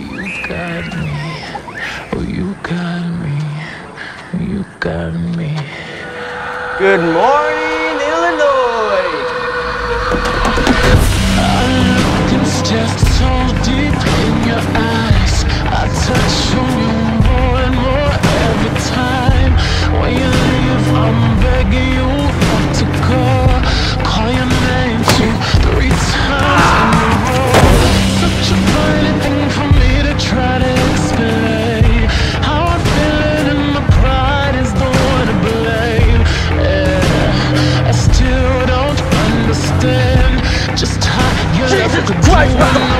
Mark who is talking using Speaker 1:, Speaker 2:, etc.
Speaker 1: You got me. Oh, you got me. You got me.
Speaker 2: Good morning, Illinois.
Speaker 1: I look and stare so deep in your eyes. 这怎么出